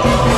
Oh.